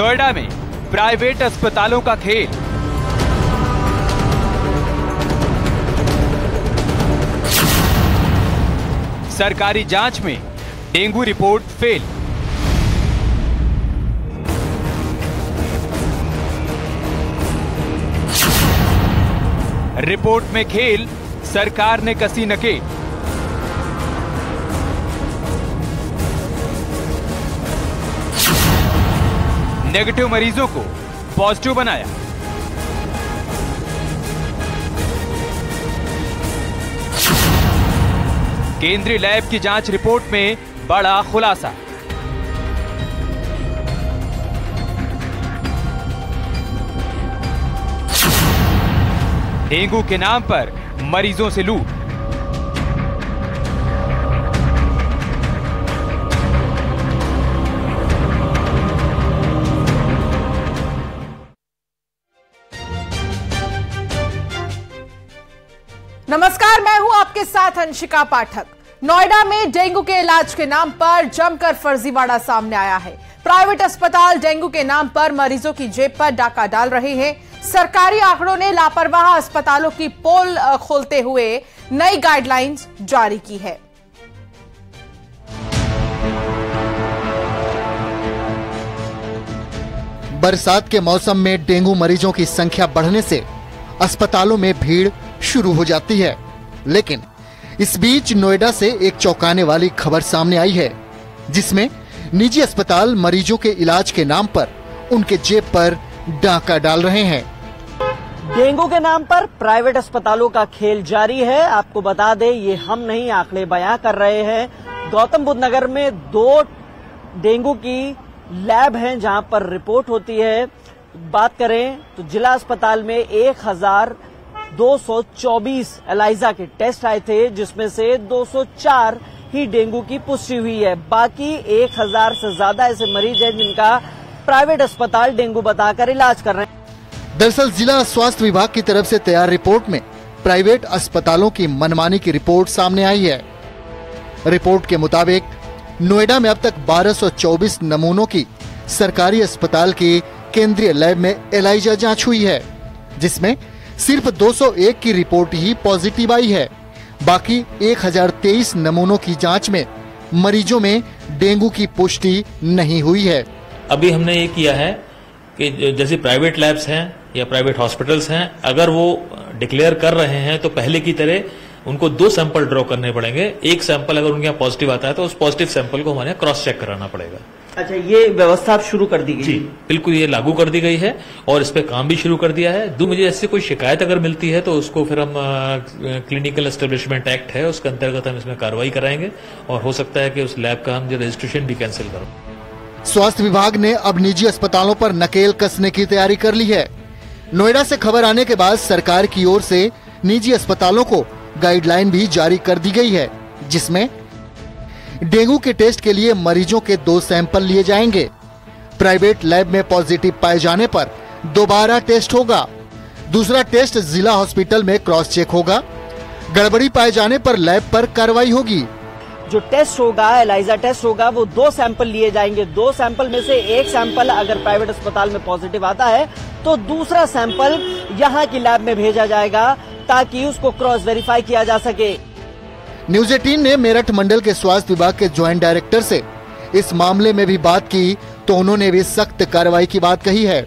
नोएडा में प्राइवेट अस्पतालों का खेल। सरकारी जाँच में डेंगू रिपोर्ट फेल। रिपोर्ट में खेल, सरकार ने कसी नकेल। नेगेटिव मरीजों को पॉजिटिव बनाया। केंद्रीय लैब की जाँच रिपोर्ट में बड़ा खुलासा। डेंगू के नाम पर मरीजों से लूट। अंशिका पाठक। नोएडा में डेंगू के इलाज के नाम पर जमकर फर्जीवाड़ा सामने आया है। प्राइवेट अस्पताल डेंगू के नाम पर मरीजों की जेब पर डाका डाल रहे हैं। सरकारी आंकड़ों ने लापरवाह अस्पतालों की पोल खोलते हुए नई गाइडलाइंस जारी की है। बरसात के मौसम में डेंगू मरीजों की संख्या बढ़ने से अस्पतालों में भीड़ शुरू हो जाती है। लेकिन इस बीच नोएडा से एक चौंकाने वाली खबर सामने आई है, जिसमें निजी अस्पताल मरीजों के इलाज के नाम पर उनके जेब पर डाका डाल रहे हैं। डेंगू के नाम पर प्राइवेट अस्पतालों का खेल जारी है। आपको बता दें, ये हम नहीं आंकड़े बयां कर रहे हैं। गौतम बुद्ध नगर में दो डेंगू की लैब हैं जहाँ पर रिपोर्ट होती है। बात करें तो जिला अस्पताल में एक हज़ार 224 एलाइजा के टेस्ट आए थे, जिसमें से 204 ही डेंगू की पुष्टि हुई है। बाकी 1000 से ज़्यादा ऐसे मरीज़ हैं जिनका प्राइवेट अस्पताल डेंगू बताकर इलाज कर रहे हैं। दरअसल जिला स्वास्थ्य विभाग की तरफ़ से तैयार रिपोर्ट में प्राइवेट अस्पतालों की मनमानी की रिपोर्ट सामने आई है। रिपोर्ट के मुताबिक, नोएडा में अब तक 1224 नमूनों की सरकारी अस्पताल की केंद्रीय लैब में एलाइजा जाँच हुई है, जिसमें सिर्फ़ 201 की रिपोर्ट ही पॉजिटिव आई है। बाकी 1023 नमूनों की जाँच में मरीजों में डेंगू की पुष्टि नहीं हुई है। अभी हमने ये किया है कि जैसे प्राइवेट लैब्स हैं या प्राइवेट हॉस्पिटल्स हैं, अगर वो डिक्लेयर कर रहे हैं तो पहले की तरह उनको दो सैंपल ड्रॉ करने पड़ेंगे। एक सैंपल अगर उनके यहाँ पॉजिटिव आता है तो उस पॉजिटिव सैंपल को हमारे क्रॉस चेक कराना पड़ेगा। अच्छा ये व्यवस्था अब शुरू कर दी गई जी बिल्कुल ये लागू कर दी गई है और इस पे काम भी शुरू कर दिया है। दो मुझे ऐसी कोई शिकायत अगर मिलती है तो उसको फिर हम क्लिनिकल एस्टेब्लिशमेंट एक्ट है उसके अंतर्गत हम इसमें कार्रवाई कराएँगे और हो सकता है कि उस लैब का हम जो रजिस्ट्रेशन भी कैंसिल करो। स्वास्थ्य विभाग ने अब निजी अस्पतालों पर नकेल कसने की तैयारी कर ली है। नोएडा से खबर आने के बाद सरकार की ओर से निजी अस्पतालों को गाइडलाइन भी जारी कर दी गई है जिसमें डेंगू के टेस्ट के लिए मरीजों के दो सैंपल लिए जाएँगे। प्राइवेट लैब में पॉजिटिव पाए जाने पर दोबारा टेस्ट होगा। दूसरा टेस्ट जिला हॉस्पिटल में क्रॉस चेक होगा। गड़बड़ी पाए जाने पर लैब पर कार्रवाई होगी। जो टेस्ट होगा, एलाइजा टेस्ट होगा, वो दो सैंपल लिए जाएँगे। दो सैंपल में से एक सैंपल अगर प्राइवेट अस्पताल में पॉजिटिव आता है तो दूसरा सैंपल यहाँ की लैब में भेजा जाएगा ताकि उसको क्रॉस वेरीफाई किया जा सके। न्यूज़ 18 ने मेरठ मंडल के स्वास्थ्य विभाग के ज्वाइंट डायरेक्टर से इस मामले में भी बात की तो उन्होंने भी सख्त कार्रवाई की बात कही है।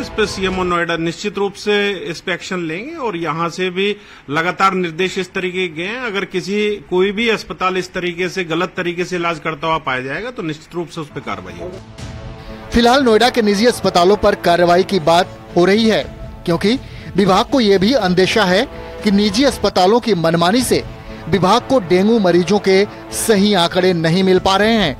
इस पे सीएमओ नोएडा निश्चित रूप से इस पे एक्शन लेंगे और यहाँ से भी लगातार निर्देश इस तरीके के हैं। अगर किसी कोई भी अस्पताल इस तरीके से गलत तरीके से इलाज करता हुआ पाया जाएगा तो निश्चित रूप से उस पर कार्रवाई होगी। फ़िलहाल नोएडा के निजी अस्पतालों पर कार्रवाई की बात हो रही है क्योंकि विभाग को ये भी अंदेशा है कि निजी अस्पतालों की मनमानी से विभाग को डेंगू मरीजों के सही आंकड़े नहीं मिल पा रहे हैं।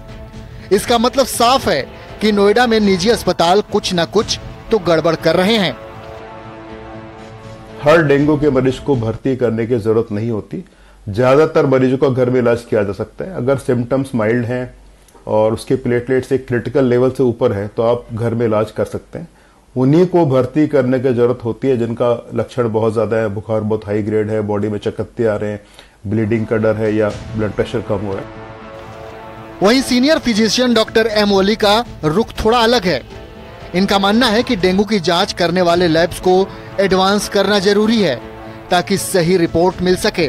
इसका मतलब साफ़ है कि नोएडा में निजी अस्पताल कुछ न कुछ तो गड़बड़ कर रहे हैं। हर डेंगू के मरीज़ को भर्ती करने की ज़रूरत नहीं होती। ज़्यादातर मरीजों का घर में इलाज किया जा सकता है। अगर सिम्टम्स माइल्ड हैं और उसके प्लेटलेट्स एक क्रिटिकल लेवल से ऊपर है तो आप घर में इलाज कर सकते हैं। उन्हीं को भर्ती करने की ज़रूरत होती है जिनका लक्षण बहुत ज़्यादा है। बुखार बहुत हाई ग्रेड है बॉडी में चकत्ते आ रहे हैं ब्लीडिंग का डर है या ब्लड प्रेशर कम हो रहा है। वहीं senior physician doctor M Oli का रुख थोड़ा अलग है। इनका मानना है कि डेंगू की जाँच करने वाले लैब्स को एडवांस करना ज़रूरी है ताकि सही रिपोर्ट मिल सके।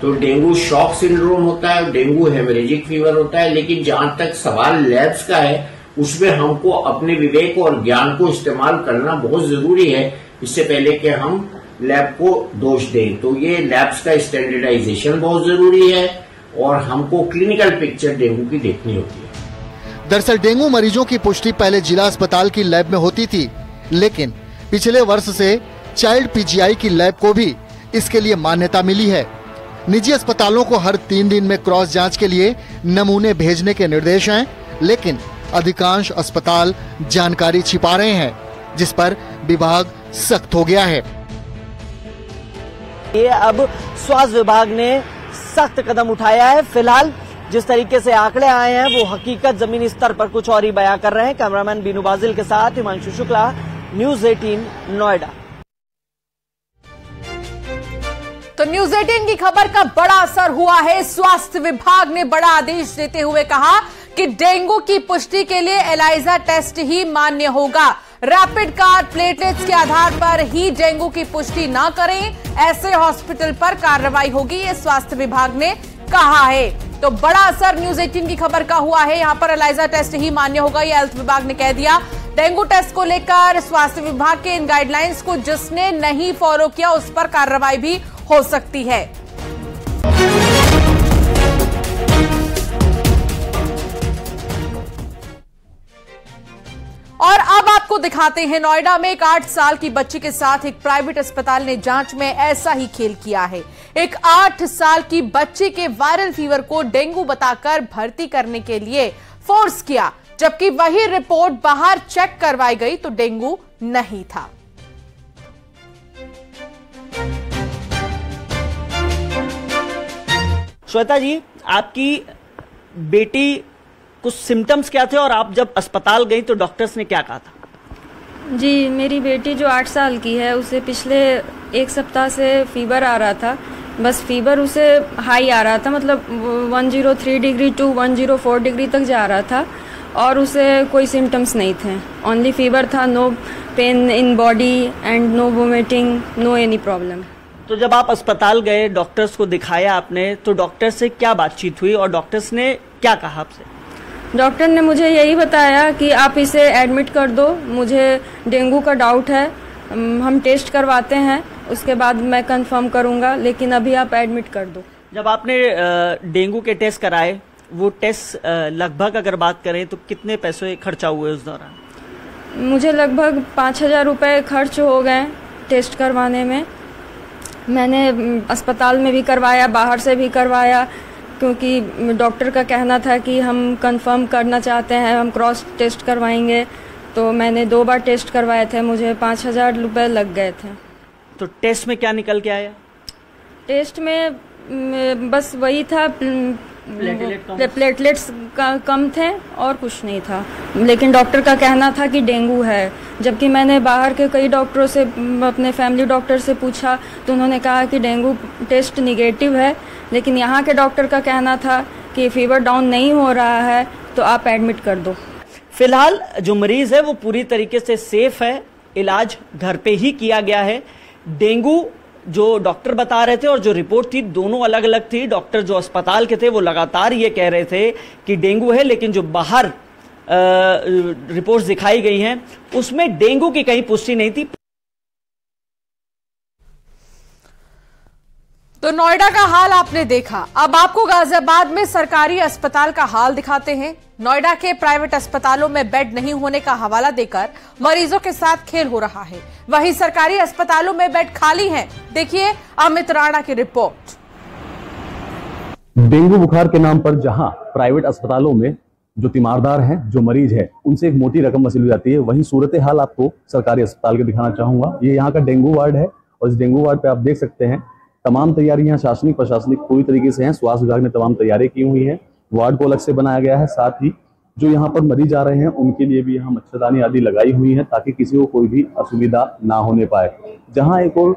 तो डेंगू शॉक सिंड्रोम होता है डेंगू हेमरेजिक फीवर होता है लेकिन जहाँ तक सवाल लैब्स का है उसमें हमको अपने विवेक और ज्ञान को इस्तेमाल करना बहुत ज़रूरी है। इससे पहले कि हम लैब को दोष दें। तो ये लैब्स का स्टैंडर्डाइजेशन बहुत ज़रूरी है और हमको क्लिनिकल पिक्चर डेंगू की देखनी होती है। दरअसल डेंगू मरीजों की पुष्टि पहले जिला अस्पताल की लैब में होती थी, लेकिन पिछले वर्ष से चाइल्ड पीजीआई की लैब को भी इसके लिए मान्यता मिली है। निजी अस्पतालों को हर तीन दिन में क्रॉस जाँच के लिए नमूने भेजने के निर्देश हैं, लेकिन अधिकांश अस्पताल जानकारी छिपा रहे हैं, जिस पर विभाग सख्त हो गया है। ये अब स्वास्थ्य विभाग ने सख्त कदम उठाया है। फ़िलहाल जिस तरीके से आंकड़े आए हैं, वो हकीकत जमीनी स्तर पर कुछ और ही बयां कर रहे हैं। कैमरामैन बीनू बाजिल के साथ हिमांशु शुक्ला, न्यूज़ 18 नोएडा। तो न्यूज़ 18 की खबर का बड़ा असर हुआ है। स्वास्थ्य विभाग ने बड़ा आदेश देते हुए कहा कि डेंगू की पुष्टि के लिए एलाइजा टेस्ट ही मान्य होगा। रैपिड कार्ड प्लेटलेट्स के आधार पर ही डेंगू की पुष्टि न करें, ऐसे हॉस्पिटल पर कार्रवाई होगी, ये स्वास्थ्य विभाग ने कहा है। तो बड़ा असर न्यूज़ 18 की खबर का हुआ है। यहाँ पर एलाइजा टेस्ट ही मान्य होगा, ये हेल्थ विभाग ने कह दिया। डेंगू टेस्ट को लेकर स्वास्थ्य विभाग के इन गाइडलाइंस को जिसने नहीं फॉलो किया, उस पर कार्रवाई भी हो सकती है। और अब आपको दिखाते हैं नोएडा में एक आठ साल की बच्ची के साथ एक प्राइवेट अस्पताल ने जाँच में ऐसा ही खेल किया है। एक आठ साल की बच्ची के वायरल फीवर को डेंगू बताकर भर्ती करने के लिए फोर्स किया। जबकि वही रिपोर्ट बाहर चेक करवाई गई तो डेंगू नहीं था। श्वेता जी, आपकी बेटी कुछ सिम्टम्स क्या थे और आप जब अस्पताल गई तो डॉक्टर्स ने क्या कहा था? जी मेरी बेटी जो आठ साल की है उसे पिछले एक सप्ताह से फीवर आ रहा था। बस फीवर उसे हाई आ रहा था मतलब 103 डिग्री टू 104 डिग्री तक जा रहा था और उसे कोई सिम्टम्स नहीं थे। ओनली फीवर था no pain in body and no vomiting no any problem तो जब आप अस्पताल गए डॉक्टर्स को दिखाया आपने तो डॉक्टर से क्या बातचीत हुई और डॉक्टर्स ने क्या कहा आपसे? डॉक्टर ने मुझे यही बताया कि आप इसे एडमिट कर दो। मुझे डेंगू का डाउट है। हम टेस्ट करवाते हैं। उसके बाद मैं कंफर्म करूँगा लेकिन अभी आप एडमिट कर दो। जब आपने डेंगू के टेस्ट कराए वो टेस्ट लगभग अगर बात करें तो कितने पैसे खर्चा हुए उस दौरान? मुझे लगभग पाँच हज़ार रुपये खर्च हो गए टेस्ट करवाने में। मैंने अस्पताल में भी करवाया बाहर से भी करवाया। क्योंकि डॉक्टर का कहना था कि हम कंफर्म करना चाहते हैं हम क्रॉस टेस्ट करवाएँगे। तो मैंने दो बार टेस्ट करवाए थे मुझे पाँच हज़ार रुपये लग गए थे। तो टेस्ट में क्या निकल के आया? टेस्ट में बस वही था प्लेटलेट प्लेटलेट्स का कम थे और कुछ नहीं था। लेकिन डॉक्टर का कहना था कि डेंगू है। जबकि मैंने बाहर के कई डॉक्टरों से अपने फैमिली डॉक्टर से पूछा तो उन्होंने कहा कि डेंगू टेस्ट निगेटिव है। लेकिन यहाँ के डॉक्टर का कहना था कि फीवर डाउन नहीं हो रहा है तो आप एडमिट कर दो। फ़िलहाल जो मरीज़ है वो पूरी तरीके से सेफ़ है। इलाज घर पे ही किया गया है। डेंगू जो डॉक्टर बता रहे थे और जो रिपोर्ट थी, दोनों अलग अलग थी। डॉक्टर जो अस्पताल के थे, वो लगातार ये कह रहे थे कि डेंगू है, लेकिन जो बाहर रिपोर्ट्स दिखाई गई हैं, उसमें डेंगू की कहीं पुष्टि नहीं थी। तो नोएडा का हाल आपने देखा। अब आपको गाजियाबाद में सरकारी अस्पताल का हाल दिखाते हैं। नोएडा के प्राइवेट अस्पतालों में बेड नहीं होने का हवाला देकर मरीजों के साथ खेल हो रहा है। वहीं सरकारी अस्पतालों में बेड खाली हैं। देखिए अमित राणा की रिपोर्ट। डेंगू बुखार के नाम पर जहाँ प्राइवेट अस्पतालों में जो तीमारदार हैं, जो मरीज़ है, उनसे एक मोटी रकम वसूली जाती है। वही सूरत हाल आपको सरकारी अस्पताल के दिखाना चाहूँगा। ये यहाँ का डेंगू वार्ड है और इस डेंगू वार्ड पे आप देख सकते हैं तमाम तैयारियाँ शासनिक, प्रशासनिक पूरी तरीके से हैं। स्वास्थ्य विभाग ने तमाम तैयारी की हुई है। वार्ड को अलग से बनाया गया है। साथ ही जो यहाँ पर मरीज़ आ रहे हैं, उनके लिए भी यहाँ मच्छरदानी आदि लगाई हुई है ताकि किसी को कोई भी असुविधा ना होने पाए। जहाँ एक और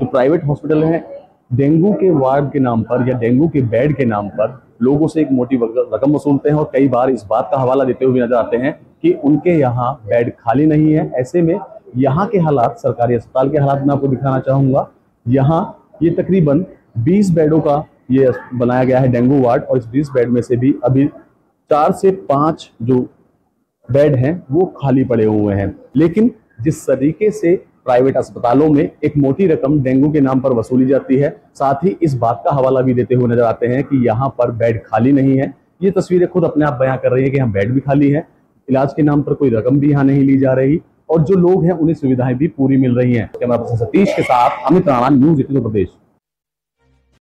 जो प्राइवेट हॉस्पिटल है, डेंगू के वार्ड के नाम पर या डेंगू के बेड के नाम पर लोगों से एक मोटी रकम वसूलते हैं और कई बार इस बात का हवाला देते हुए नज़र आते हैं कि उनके यहाँ बेड खाली नहीं है। ऐसे में यहाँ के हालात सरकारी अस्पताल के हालात मैं आपको दिखाना चाहूँगा। यहाँ ये तकरीबन 20 बेडों का ये बनाया गया है डेंगू वार्ड और इस 20 बेड में से भी अभी चार से पाँच जो बेड हैं, वो खाली पड़े हुए हैं। लेकिन जिस तरीके से प्राइवेट अस्पतालों में एक मोटी रकम डेंगू के नाम पर वसूली जाती है, साथ ही इस बात का हवाला भी देते हुए नज़र आते हैं कि यहाँ पर बेड खाली नहीं है। ये तस्वीरें खुद अपने आप बयां कर रही है कि यहाँ बेड भी खाली है। इलाज के नाम पर कोई रकम भी यहाँ नहीं ली जा रही। और जो लोग हैं, उन्हें सुविधाएँ भी पूरी मिल रही हैं। कैमरा पर्सन सतीश के साथ अमित राणा न्यूज़ उत्तर प्रदेश।